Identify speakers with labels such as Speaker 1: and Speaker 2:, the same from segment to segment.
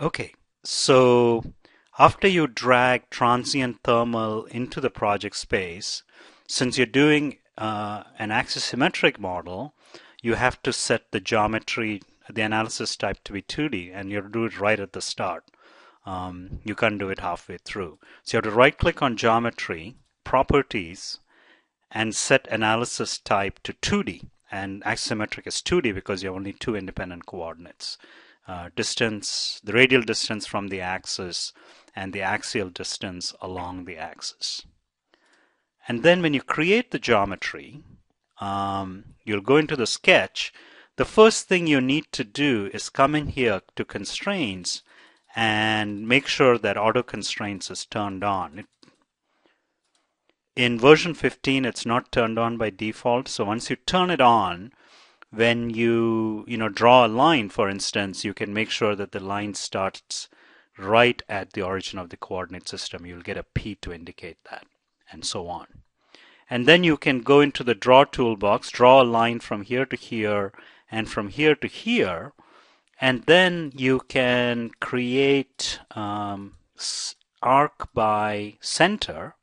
Speaker 1: Okay, so after you drag transient thermal into the project space, since you're doing uh, an axisymmetric model, you have to set the geometry, the analysis type to be 2D, and you do it right at the start. Um, you can't do it halfway through. So you have to right click on geometry, properties, and set analysis type to 2D. And axisymmetric is 2D because you have only two independent coordinates. Uh, distance, the radial distance from the axis, and the axial distance along the axis. And then when you create the geometry, um, you'll go into the sketch. The first thing you need to do is come in here to constraints and make sure that auto constraints is turned on. It, in version 15, it's not turned on by default. So once you turn it on, when you you know draw a line, for instance, you can make sure that the line starts right at the origin of the coordinate system. You'll get a P to indicate that, and so on. And then you can go into the draw toolbox, draw a line from here to here, and from here to here, and then you can create um, arc by center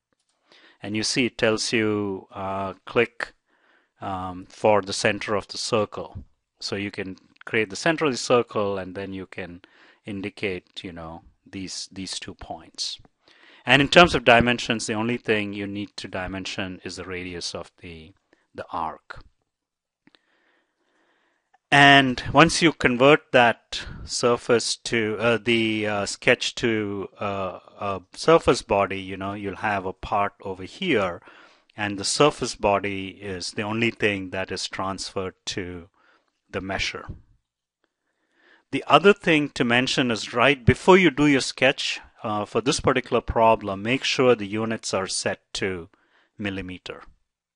Speaker 1: and you see it tells you uh, click um, for the center of the circle. So you can create the center of the circle and then you can indicate you know these these two points. And in terms of dimensions the only thing you need to dimension is the radius of the the arc. And once you convert that surface to uh, the uh, sketch to uh, a surface body, you know, you'll have a part over here and the surface body is the only thing that is transferred to the measure. The other thing to mention is right before you do your sketch uh, for this particular problem, make sure the units are set to millimeter.